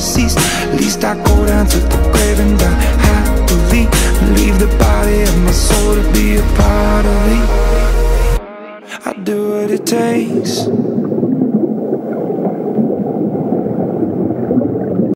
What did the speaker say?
at least I go down to the grave and die happily Leave the body of my soul to be a part of me I do what it takes.